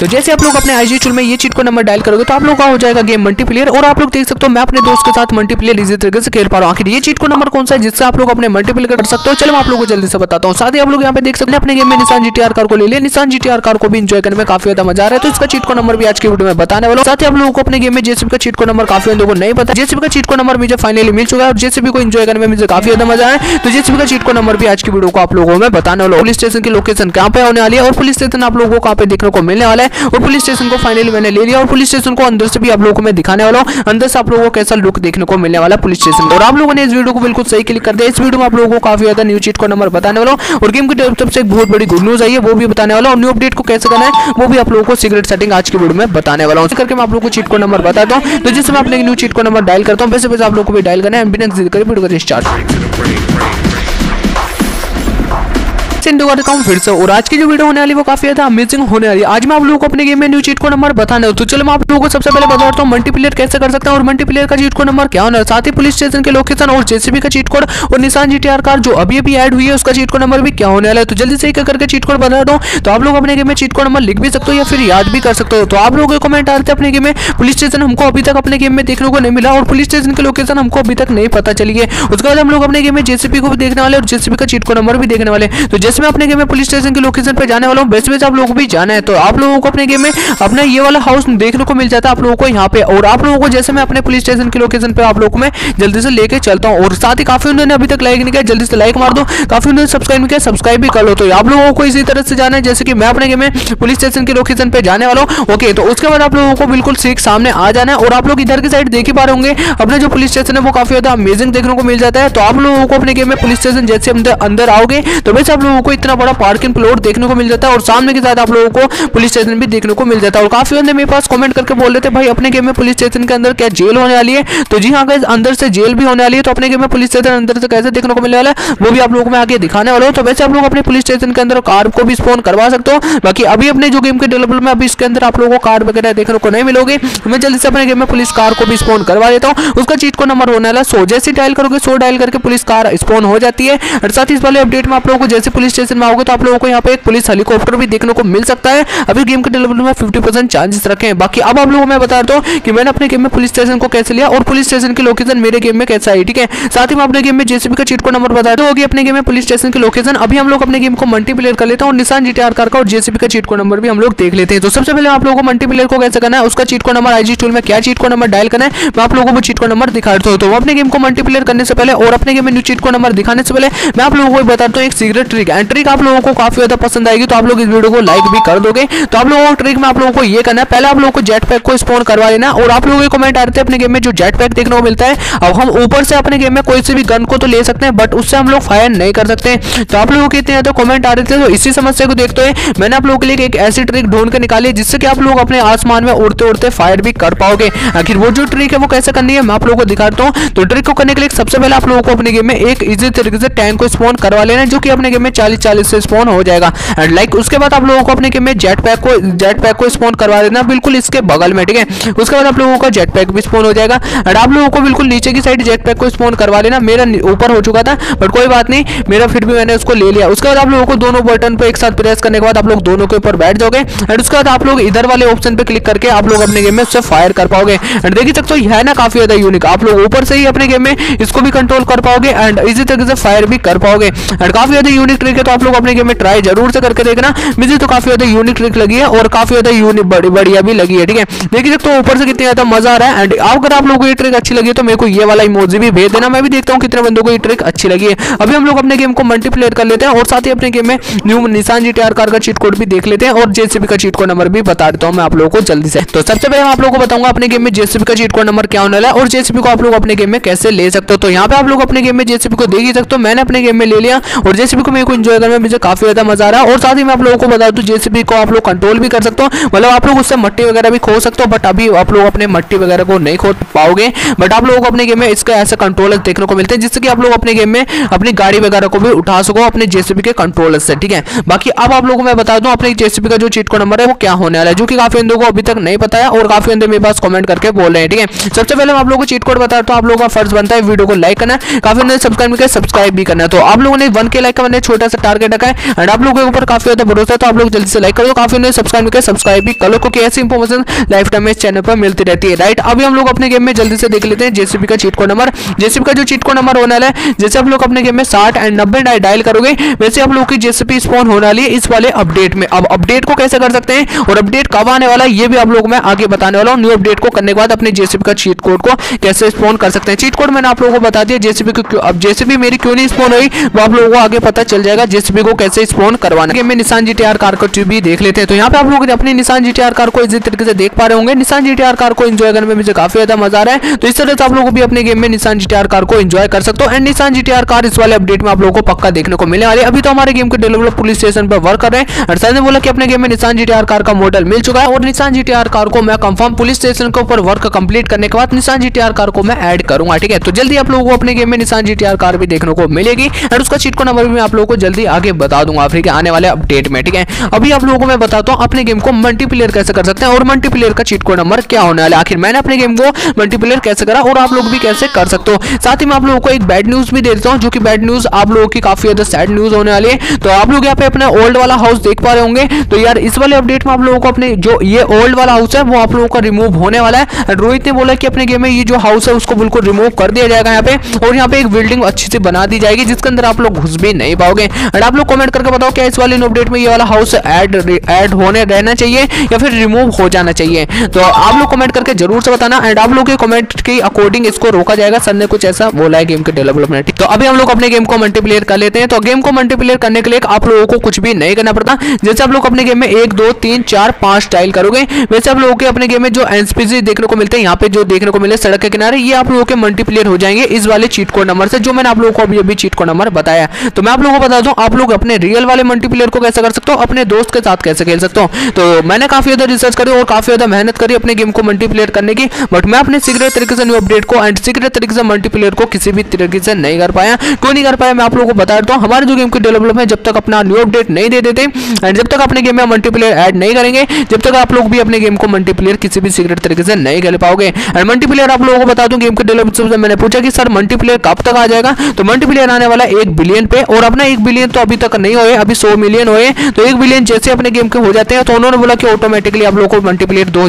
तो जैसे आप लोग अपने आईजी टूल में ये चीट को नंबर डायल करोगे तो आप लोग का हो जाएगा गेम मल्टीप्लेयर और आप लोग देख सकते हो, मैं अपने दोस्त के साथ मल्टीप्लेयर इसी तरीके से खेल पा रहा हूँ। आखिर ये चीट को नंबर कौन सा है, जिससे आप लोग अपने मल्टीप्लेयर कर सकते हो? चलो मैं आप लोगों को जल्दी से बताता हूँ। साथ ही आप लोग यहाँ पे देख सकते हैं, अपने गेम में निशान जीटीआर कार को ले लिया। निशान जीटीआर कार को भी इंजॉय करने में काफ़ी ज़्यादा मज़ा आ रहा है। तो इसका चीट को नंबर भी आज की वीडियो में बताने वाला साथ ही आप लोगों को अपने गेम में जेसीबी का चीट को नंबर काफ़ी लोगों को नहीं पता। जेसीबी का चीट को नंबर मुझे फाइनली मिल चुका है, और जेसीबी को इंजॉय करने में मुझे काफ़ी ज़्यादा मज़ा आया तो जेसीबी का चीट को नंबर भी आज की वीडियो को आप लोगों में बताने वाला पुलिस स्टेशन की लोकेशन कहाँ पे होने वाली है, और पुलिस स्टेशन आप लोगों को कहाँ पे देखने को मिलने वाला है। और पुलिस स्टेशन को फाइनली मैंने ले लिया और पुलिस स्टेशन को अंदर से भी आप लोगों को मैं दिखाने वाला हूँ। अंदर से आप लोगों को कैसा लुक देखने को मिलने वाला पुलिस स्टेशन और आप लोगों ने इस वीडियो को बिल्कुल सही क्लिक कर दिया। इस वीडियो में आप लोगों को काफ़ी ज़्यादा न्यू चीट को नंबर बताने वाला हूँ। और गेम की तरफ़ से एक बहुत बड़ी गुड न्यूज़ आई है, वो भी बताने वाला और न्यू अपडेट को कैसे करना है, वो भी आप लोगों को सिगरेट सेटिंग आज की वीडियो में बताने वाला हूँ। करके मैं आप लोगों को चीट को नंबर बताता हूँ। तो जिसमें अपने न्यू चीट को नंबर डायल करता हूँ, वैसे वैसे आप लोगों को भी डायल करना है। स्टार्ट सिंधु का दिखाऊँ फिर से, और आज की जो वीडियो होने वाली वो काफ़ी ज़्यादा अमेजिंग होने वाली आज मैं आप लोगों को अपने गेम में न्यू चीट को नंबर बताने तो चलो मैं आप लोगों को सबसे पहले बताता हूँ मल्टीप्लेयर कैसे कर सकते हैं और मल्टीप्लेयर का चीट को नंबर क्या होना साथ ही पुलिस स्टेशन के लोकेशन और जेसीबी का चीट कोड और निशान जीटीआर कार जो अभी अभी एड हुई है, उसका चीट को नंबर भी क्या होने वाला है। तो जल्दी से ही करके चीट कोड बता दो तो आप लोग अपने गेम में चीट को नंबर लिख भी सकते हो या फिर याद भी कर सकते हो। तो आप लोगों के कमेंट आ रहे थे अपने गेम में पुलिस स्टेशन हमको अभी तक अपने गेम में देखने को नहीं मिला और पुलिस स्टेशन की लोकेशन हमको अभी तक नहीं पता चली है। उसके बाद हम लोग अपने गेम में जेसीबी को भी देखने वाले और जेसीबी का चीट को नंबर भी देखने वाले तो जैसे मैं अपने गेम में पुलिस स्टेशन की लोकेशन पे जाने वाला हूँ। बेस्ट बेस्ट आप लोगों को भी जाना है। तो आप लोगों को अपने गेम में अपना ये वाला हाउस देखने को मिल जाता है आप लोगों को यहाँ पे। और आप लोगों को जैसे मैं अपने पुलिस स्टेशन की लोकेशन पे आप लोगों को मैं जल्दी से लेके चलता हूँ। और साथ ही काफ़ी उन्होंने अभी तक लाइक नहीं किया, जल्दी से लाइक मार दो। काफ़ी उन्होंने सब्सक्राइब नहीं किया सब्सक्राइब भी कर लो। तो आप लोगों को इसी तरह से जाना है, जैसे कि मैं अपने गेम में पुलिस स्टेशन की लोकेशन पे जाने वाला हूँ। ओके तो उसके बाद आप लोगों को बिल्कुल सीख सामने आ जाना है। और आप लोग इधर की साइड देख ही पा रहे होंगे, अपने जो पुलिस स्टेशन है वो काफ़ी ज़्यादा अमेजिंग देखने को मिल जाता है। तो आप लोगों को अपने गेम में पुलिस स्टेशन जैसे अंदर आओगे तो वैसे आप लोगों को इतना बड़ा पार्किंग प्लॉट देखने को मिल जाता है और सामने के साथ आप लोगों को पुलिस स्टेशन भी देखने को मिल जाता है। और काफ़ी बंदे मेरे पास कमेंट करके बोल रहे थे, भाई, अपने गेम में पुलिस स्टेशन के अंदर क्या जेल होने वाली है? तो जी हाँ अंदर से जेल भी होने वाली है तो अपने गेम में पुलिस स्टेशन अंदर से कैसे देखने को मिलने वाला है, वो भी आप लोगों को मैं आगे दिखाने वाला हूँ। तो वैसे आप लोग अपने पुलिस स्टेशन के अंदर कार को भी स्पोन करवा सकते हो। बाकी अभी अपने जो गेम के डेवलपर में अभी इसके अंदर आप लोगों को कार वगैरह देखने को नहीं मिलोगे मैं जल्दी से अपने गेम में पुलिस कार को भी स्पोन करवा देता हूँ। उसका चीज़ को नंबर होने वाला सो जैसे डायल करोगे, सो डायल करके पुलिस कार स्पोन हो जाती है। और साथ ही इस वाले अपडेट में आप लोगों को जैसे पुलिस स्टेशन में आओगे तो आप लोगों को यहाँ पे एक पुलिस हेलीकॉप्टर भी देखने को मिल सकता है। अभी गेम के डेवलपमेंट में फिफ्टी परसेंट चांसेस रखे हैं। बाकी अब आप लोगों को मैं बता हूँ कि मैंने अपने गेम में पुलिस स्टेशन को कैसे लिया और पुलिस स्टेशन की लोकेशन मेरे गेम में कैसा है, ठीक है? साथ ही मैं अपने गेम में जेसीबी का चीट को नंबर बता दो। होगी अपने गेम में पुलिस स्टेशन की लोकेशन अभी हम लोग अपने गेम को मल्टीप्लेयर कर लेते हैं और निशान जीटीआर कार का और जेसीबी का चीट को नंबर भी हम लोग देख लेते हैं। तो सबसे पहले आप लोगों को मल्टीप्लेयर को कैसे करना है, उसका चीट को नंबर आईजी टूल में क्या चीट को नंबर डायल करना है, मैं आप लोगों को चीट को नंबर दिखा देता हूँ। तो अपने गेम को मल्टीप्लेयर करने से पहले और अपने गेम में न्यू चीट को नंबर दिखाने से पहले मैं आप लोगों को बताता हूँ एक सीक्रेट ट्रिक ट्रिक आप लोगों को काफ़ी ज़्यादा पसंद आएगी तो आप लोग इस वीडियो को लाइक भी कर दोगे। तो आप लोगों को ट्रिक में आप लोगों को ये करना है, पहले आप लोगों को जेट पैक को स्पॉन करवा लेना और आप लोगों के कमेंट आ रहे थे अपने गेम में, जो जेट पैक देखने को मिलता है, अब हम ऊपर से अपने गेम में कोई से भी गन को तो ले सकते हैं बट उससे हम लोग फायर नहीं कर सकते तो आप लोगों के इतने ज़्यादा कमेंट आ रहे थे तो इसी समस्या को देखते हुए मैंने आप लोगों के लिए एक ऐसी ट्रिक ढूंढ के निकाली, जिससे कि आप लोग अपने आसमान में उड़ते उड़ते फायर भी कर पाओगे। आखिर वो जो ट्रिक है, वो कैसे करनी है, मैं आप लोगों को दिखाता हूँ। तो ट्रिक को करने के लिए सबसे पहले आप लोगों को अपने गेम में एक इजी तरीके से टैंक को स्पॉन करवा लेना जो कि अपने गेम में चालीस चालीस चालीस से स्पॉन हो जाएगा। एंड लाइक उसके बाद आप लोगों को अपने गेम में जेट पैक को जेट पैक को स्पॉन करवा देना बिल्कुल इसके बगल में, ठीक है? उसके बाद आप लोगों का जेट पैक भी स्पॉन हो जाएगा। एंड आप लोगों को बिल्कुल नीचे की साइड जेट पैक को स्पॉन करवा लेना मेरा ऊपर हो चुका था बट कोई बात नहीं, मेरा फिर भी मैंने उसको ले लिया। उसके बाद आप लोगों को दोनों बटन पर एक साथ प्रेस करने के बाद आप लोग दोनों के ऊपर बैठ जाओगे। एंड उसके बाद आप लोग इधर वाले ऑप्शन पे क्लिक करके आप लोग अपने गेम में उससे फायर कर पाओगे। एंड देखिए सकते हो है ना काफ़ी ज़्यादा यूनिक आप लोग ऊपर से ही अपने गेम में इसको भी कंट्रोल कर पाओगे एंड इसी तरीके से फायर भी कर पाओगे। एंड काफ़ी ज़्यादा यूनिक ट्रिक है तो आप लोग अपने गेम में ट्राई ज़रूर से करके देखना। मुझे तो काफ़ी ज़्यादा यूनिक ट्रिक लगी है और काफ़ी ज़्यादा यूनिक बढ़िया भी लगी है, ठीक है? देखिए सकते हो ऊपर से कितनी ज़्यादा मज़ा आ रहा है एंड अगर आप लोगों को ये ट्रिक अच्छी लगी तो मेरे को ये वाला इमोजी भी भेज देना। मैं भी देखता हूँ कितने बंदों को ये ट्रिक अच्छी लगी है। अभी हम लोग अपने गेम को मल्टीप्लेयर कर लेते हैं और साथ ही अपने गेम में न्यू निशान जी कार का चीट कोड भी देख लेते हैं और जेसीबी का चीट कोड नंबर भी बता देता हूँ मैं आप लोगों को जल्दी से। तो सबसे पहले आप लोगों को बताऊँगा अपने गेम में जेसीबी का चीट कोड नंबर क्या होने वाला है और जेसीबी को आप लोग अपने गेम में कैसे ले सकते हो। तो यहाँ पे आप लोग अपने गेम में जेसीबी को देख ही सकते हो। मैंने अपने गेम में ले लिया और जेसीबी को मेरे को इंजॉय करने में, मुझे काफ़ी ज़्यादा मज़ा आ रहा है और साथ ही मैं आप लोगों को बता दूँ जेसीबी को आप लोग कंट्रोल भी कर सकते हो। मतलब आप लोग उससे मट्टी वगैरह भी खो सकते हो बट अभी आप लोग अपने मट्टी वगैरह को नहीं खो पाओगे। बट आप लोगों को अपने गेम में इसका ऐसा कंट्रोलर देखने को मिलते हैं, जिससे कि आप लोग अपने गेम में अपनी गाड़ी वगैरह को भी उठा सको, अपने जेसीबी के कंट्रोलर से, ठीक है? बाकी अब आप लोगों को मैं बता दूँ, अपने जेसीबी का जो चीट को नंबर है, वो क्या होने वाला है, जो कि काफ़ी बंदों को अभी तक नहीं पता है और काफ़ी बंदे मेरे पास कमेंट करके बोल रहे हैं, ठीक है? सबसे पहले मैं आप लोगों को चीट कोड बता तो आप लोगों का फ़र्ज़ बनता है वीडियो को लाइक करना, काफ़ी सब्सक्राइब भी करना है। तो आप लोगों ने वन के लाइक का मैंने छोटा सा टारगेट रखा है। एंड आप लोगों के ऊपर काफ़ी ज़्यादा भरोसा है तो आप लोग जल्दी से लाइक करो। काफ़ी उन्हें सब्सक्राइब करके सब्सक्राइब भी करो क्योंकि ऐसी इंफॉर्मेशन लाइफ टाइम इस चैनल पर मिलती रहती है राइट अभी हम लोग अपने गेम में जल्दी से देख लेते हैं जेसीबी का चीट कोड नंबर जेसीबी का जो चीट कोड नंबर होने वाला है, जैसे आप लोग अपने गेम में साठ एंड नब्बे डायल करोगे, वैसे आप लोग की जेसीपी स्पॉन होने वाली है इस वाले अपडेट में। अब अपडेट को कैसे कर सकते हैं और अपडेट कब आने वाला है, ये भी आप लोग मैं आगे बताने वाला हूँ। न्यू अपडेट को करने के बाद अपने जेसीबी का चीट कोड को कैसे स्पॉन कर सकते हैं। चीट कोड मैंने आप लोगों को बता दिया जेसीबी को अब जेसीबी मेरी क्यों नहीं स्पॉन हुई, वो आप लोगों को आगे पता चल जाएगा। जेसीबी को कैसे स्पॉन करवाना में निशान जीटीआर कार को भी देख लेते हैं। तो यहाँ पे आप लोग अपनी निशान जीटीआर कार को इसी तरीके से देख पा रहे होंगे। निशान जीटीआर कार को एंजॉय करने में मुझे काफ़ी ज़्यादा मज़ा आ रहा है। तो इस तरह से आप लोग भी अपने गेम में निशान जीटीआर कार को एंजॉय कर सकते हो। एंड निशान जीटीआर कार इस वाले अपडेट में आप लोगों को पक्का देखने को मिलने वाली अभी तो हमारे गेम के डेवलपर पुलिस स्टेशन पर वर्क कर रहे हैं। सर ने बोला कि अपने गेम में निशान जीटीआर कार का मॉडल मिल चुका है। और निशान जीटीआर कार को मैं कंफर्म पुलिस स्टेशन के ऊपर वर्क कंप्लीट करने के बाद निशान जीटीआर कार को मैं ऐड करूँगा, ठीक है? तो जल्दी आप लोगों को अपने गेम में निशान जीटीआर कार भी देखने को मिलेगी। और उसका चीट को नंबर भी मैं आप लोगों को जल्दी आगे बता दूँगा फिर आने वाले अपडेट में, ठीक है? अभी आप लोगों को मैं बताता हूँ अपने गेम को मल्टीप्लेयर कैसे कर सकते हैं और मल्टीप्लेयर का चीट को नंबर क्या होने वाला आखिर मैंने अपने गेम को मल्टीप्लेयर कैसे करा और आप लोग भी कैसे कर सकते हो। साथ ही मैं आप लोगों को एक बैड न्यूज़ भी देता हूँ, जो कि बैड न्यूज़ आप लोगों की काफ़ी ज़्यादा सैड न्यूज़ होने वाली है। तो आप लोग यहाँ पे अपने ओल्ड वाला हाउस देख पा रहे होंगे। तो यार, इस वाले अपडेट में आप लोगों को अपने जो ये ओल्ड वाला हाउस है, वो आप लोगों का रिमूव होने वाला है। रोहित ने बोला कि अपने गेम में ये जो हाउस है, उसको बिल्कुल रिमूव कर दिया जाएगा यहाँ पे। और यहाँ पे एक बिल्डिंग अच्छी से बना दी जाएगी, जिसके अंदर आप लोग घुस भी नहीं पाओगे। एंड आप लोग कमेंट करके बताओ क्या इस वाले अपडेट में ये वाला हाउस ऐड ऐड होने रहना चाहिए या फिर रिमूव हो जाना चाहिए? तो आप लोग कमेंट करके ज़रूर से बताना एंड आप लोग के कमेंट के अकॉर्डिंग इसको रोका जाएगा। सर ने कुछ ऐसा बोला है गेम के डेवलपमेंट तो अभी हम लोग अपने गेम को मल्टीप्लेयर कर लेते हैं। तो गेम को मल्टीप्लेयर करने के लिए आप लोगों को कुछ भी नहीं करना पड़ता। जैसे आप लोग अपने गेम में एक, दो, तीन, चार, पाँच टाइल करोगे, वैसे आप लोगों के अपने गेम में जो एनस्पीजी देखने को मिलते हैं, यहाँ पे जो देखने को मिले सड़क के किनारे, ये आप लोगों के मल्टीप्लेयर हो जाएँगे। इस वाले चीट कोड नंबर से, जो मैंने आप लोगों को अभी अभी चीट कोड नंबर बताया। तो मैं आप लोगों को बता दूँ आप लोग अपने रियल वाले मल्टीप्लेयर को कैसे कर सकते हो? अपने दोस्त के साथ कैसे खेल सकते हो? तो मैंने काफ़ी ज़्यादा रिसर्च करी और काफ़ी ज़्यादा मेहनत करी अपने गेम को मल्टीप्लेयर करने की बट मैं अपने सीक्रेट तरीके से न्यू अपडेट को एंड सीक्रेट तरीके से मल्टीप्लेयर को किसी भी तरीके से नहीं कर पाया। क्यों नहीं कर पाया? मैं आप लोगों को बता देता हूँ। हमारे जो गेम की डेवलपमेंट जब तक अपना न्यू अपडेट नहीं दे देते एंड जब तक अपने गेम में मल्टीप्लेयर ऐड नहीं करेंगे, जब तक आप लोग भी अपने गेम को मल्टीप्लेयर किसी भी सीक्रेट तरीके से नहीं खेल पाओगे। एंड मल्टीप्लेयर आप लोगों को बता दूँ गेम के डेवलपर से मैंने पूछा कि, सर मल्टीप्लेयर कब तक आ जाएगा? तो मल्टीप्लेयर आने वाला एक बिलियन पे और अपना एक बिलियन तो अभी तक नहीं हुए, अभी सौ मिलियन हुए तो एक बिलियन जैसे अपने गेम के हो जाते हैं तो उन्होंने बोला कि ऑटोमेटिकली आप लोग को मल्टीप्लेयर दो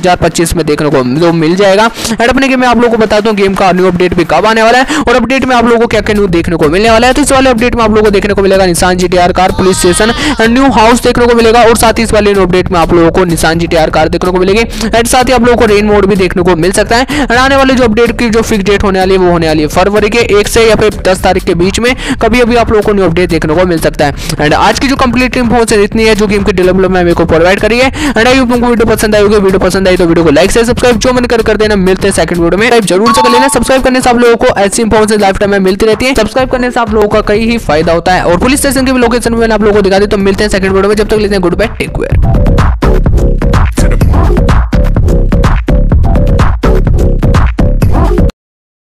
में देखने को तो मिल जाएगा। एंड अपने गेम में आप लोग को बता दूँ गेम का न्यू अपडेट भी कब आने वाला है, और अपडेट में आप लोगों को क्या क्या न्यू देखने को मिलने वाला है तो इस वाले अपडेट में आप लोगों को देखने को मिलेगा Nissan GTR car police station new house देखने को मिलेगा, और साथ ही इस वाले अपडेट में आप लोगों को निशान जीटीआर कार देखने को मिलेगी एंड साथ ही आप लोगों को रेन मोड भी देखने को मिल सकता है। एंड आने वाले जो अपडेट की जो फिक्स डेट होने वाली है, वो होने वाली है फरवरी के एक से या फिर दस तारीख के बीच में कभी अभी आप लोगों को न्यू अपडेट देखने को मिल सकता है। एंड आज की जो कंप्लीट इन्फॉर्मेशन इतनी है जो गेम के डेवलपमेंट मेरे को प्रोवाइड करी है। एंड आई तुमको वीडियो पसंद आई होगी। वीडियो पसंद आई तो वीडियो को लाइक से सब्सक्राइब जो मन कर देना। मिलते हैं सेकंड वीडियो में। ज़रूर से कर लेना। सब्सक्राइब करने से आप लोगों को ऐसी इन्फॉर्मेशन लाइफ टाइम में मिलती रहती है। सब्सक्राइब करने से आप लोगों का कई ही फ़ायदा होता है। और पुलिस स्टेशन के लोकेशन में आप लोगों को दिखा दी तो मिलते हैं सेकंड वीडियो में। जब तक लेते हैं गुड बाय टेक केयर